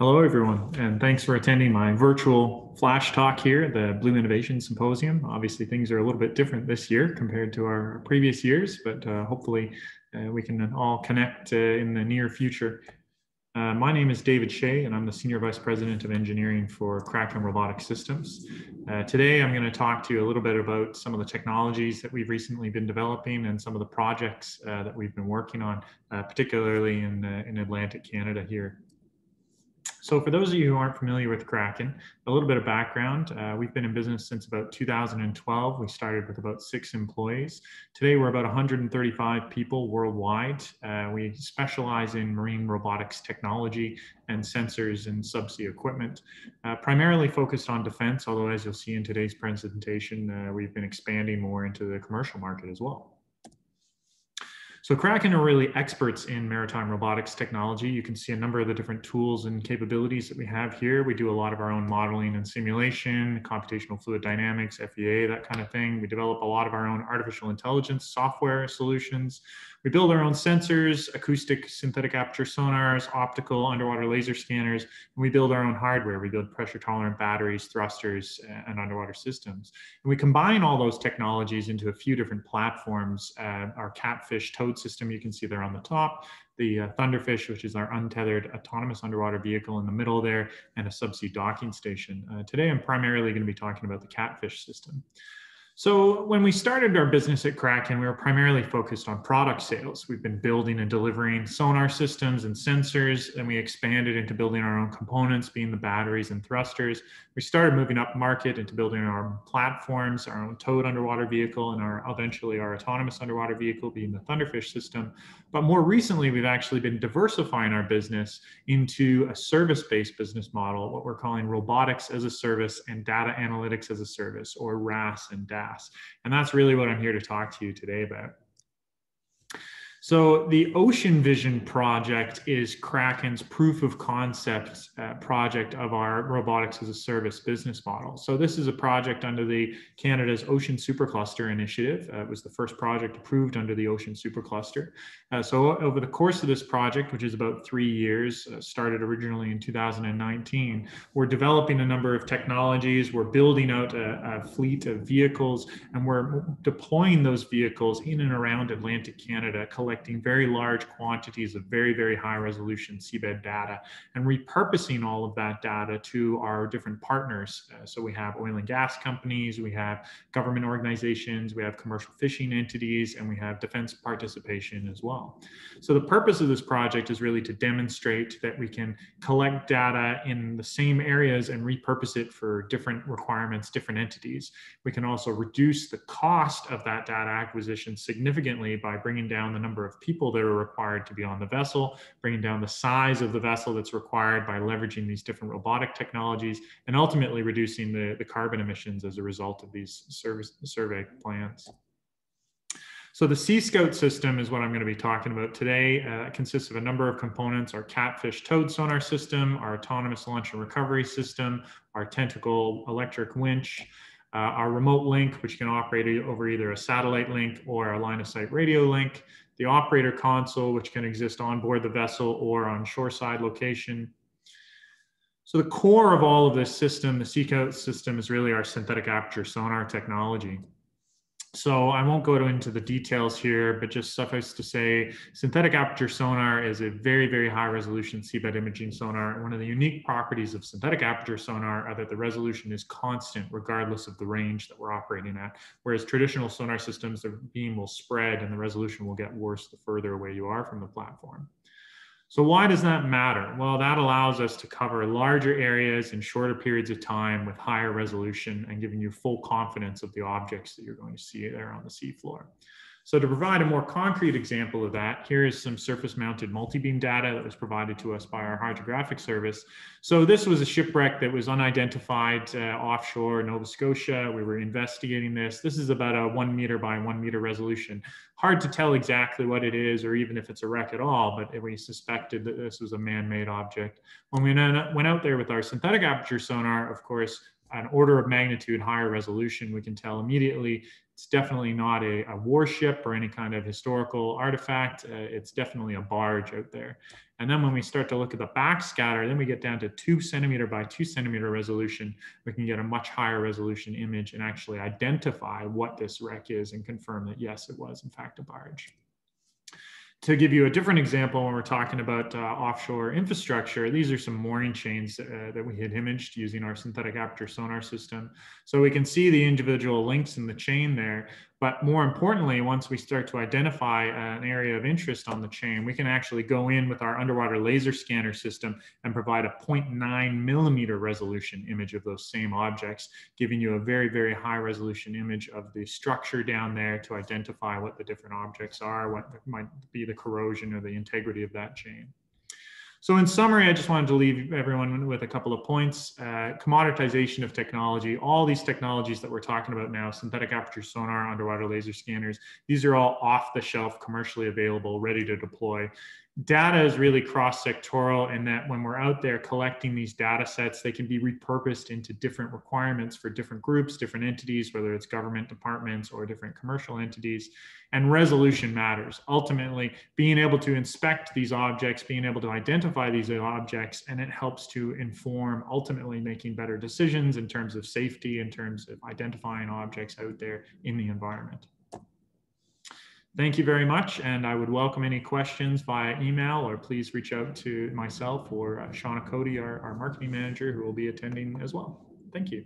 Hello, everyone, and thanks for attending my virtual flash talk here, the Blue Innovation Symposium. Obviously, things are a little bit different this year compared to our previous years, but uh, hopefully uh, we can all connect uh, in the near future. Uh, my name is David Shea, and I'm the Senior Vice President of Engineering for Kraken Robotic Systems. Uh, today, I'm going to talk to you a little bit about some of the technologies that we've recently been developing and some of the projects uh, that we've been working on, particularly in, in Atlantic Canada here. So for those of you who aren't familiar with Kraken, a little bit of background. Uh, we've been in business since about 2012. We started with about six employees. Today we're about 135 people worldwide. Uh, we specialize in marine robotics technology and sensors and subsea equipment, uh, primarily focused on defense, although as you'll see in today's presentation, uh, we've been expanding more into the commercial market as well. So Kraken are really experts in maritime robotics technology. You can see a number of the different tools and capabilities that we have here. We do a lot of our own modeling and simulation, computational fluid dynamics, FEA, that kind of thing. We develop a lot of our own artificial intelligence software solutions. We build our own sensors, acoustic synthetic aperture sonars, optical underwater laser scanners, and we build our own hardware. We build pressure tolerant batteries, thrusters, and underwater systems. And we combine all those technologies into a few different platforms. Uh, our KATFISH system, you can see there on the top, the uh, Thunderfish, which is our untethered autonomous underwater vehicle in the middle there, and a subsea docking station. Uh, today, I'm primarily going to be talking about the KATFISH system. So when we started our business at Kraken, we were primarily focused on product sales. We've been building and delivering sonar systems and sensors, and we expanded into building our own components, being the batteries and thrusters. We started moving up market into building our own platforms, our own towed underwater vehicle, and our eventually our autonomous underwater vehicle, being the Thunderfish system. But more recently, we've actually been diversifying our business into a service-based business model, what we're calling robotics as a service and data analytics as a service, or RAS and DAS. And that's really what I'm here to talk to you today about. So the Ocean Vision project is Kraken's proof of concept uh, project of our robotics as a service business model. So this is a project under the Canada's Ocean Supercluster initiative. Uh, it was the first project approved under the Ocean Supercluster. Uh, so over the course of this project, which is about three years, uh, started originally in 2019, we're developing a number of technologies. We're building out a, a fleet of vehicles, and we're deploying those vehicles in and around Atlantic Canada, collecting very large quantities of very, very high resolution seabed data and repurposing all of that data to our different partners. Uh, so we have oil and gas companies, we have government organizations, we have commercial fishing entities, and we have defense participation as well. So the purpose of this project is really to demonstrate that we can collect data in the same areas and repurpose it for different requirements, different entities. We can also reduce the cost of that data acquisition significantly by bringing down the number of people that are required to be on the vessel, bringing down the size of the vessel that's required by leveraging these different robotic technologies, and ultimately reducing the, the carbon emissions as a result of these service, survey plans. So the Sea Scout system is what I'm going to be talking about today. Uh, it consists of a number of components, our KATFISH towed sonar system, our autonomous launch and recovery system, our tentacle electric winch, uh, our remote link, which can operate over either a satellite link or a line of sight radio link, the operator console, which can exist on board the vessel or on shoreside location. So the core of all of this system, the Sea Scout system, is really our synthetic aperture sonar technology. So I won't go into the details here, but just suffice to say, synthetic aperture sonar is a very, very high resolution seabed imaging sonar. One of the unique properties of synthetic aperture sonar are that the resolution is constant regardless of the range that we're operating at. Whereas traditional sonar systems, the beam will spread and the resolution will get worse the further away you are from the platform. So why does that matter? Well, that allows us to cover larger areas in shorter periods of time with higher resolution and giving you full confidence of the objects that you're going to see there on the seafloor. So to provide a more concrete example of that, here is some surface mounted multi-beam data that was provided to us by our hydrographic service. So this was a shipwreck that was unidentified uh, offshore Nova Scotia. We were investigating this. This is about a one meter by one meter resolution. Hard to tell exactly what it is or even if it's a wreck at all, but we suspected that this was a man-made object. When we went out there with our synthetic aperture sonar, of course, an order of magnitude higher resolution, we can tell immediately It's definitely not a, a warship or any kind of historical artifact. Uh, it's definitely a barge out there. And then when we start to look at the backscatter, then we get down to two centimeter by two centimeter resolution. We can get a much higher resolution image and actually identify what this wreck is and confirm that yes, it was in fact a barge to give you a different example, when we're talking about uh, offshore infrastructure, these are some mooring chains uh, that we had imaged using our synthetic aperture sonar system. So we can see the individual links in the chain there, but more importantly, once we start to identify an area of interest on the chain, we can actually go in with our underwater laser scanner system and provide a 0.9 millimeter resolution image of those same objects, giving you a very, very high resolution image of the structure down there to identify what the different objects are, what might be the corrosion or the integrity of that chain. So in summary, I just wanted to leave everyone with a couple of points. Uh, commoditization of technology, all these technologies that we're talking about now, synthetic aperture sonar, underwater laser scanners, these are all off the shelf, commercially available, ready to deploy data is really cross-sectoral in that when we're out there collecting these data sets, they can be repurposed into different requirements for different groups, different entities, whether it's government departments or different commercial entities. And resolution matters. Ultimately, being able to inspect these objects, being able to identify these objects, and it helps to inform ultimately making better decisions in terms of safety, in terms of identifying objects out there in the environment. Thank you very much. And I would welcome any questions via email or please reach out to myself or uh, Shauna Cody, our, our marketing manager, who will be attending as well. Thank you.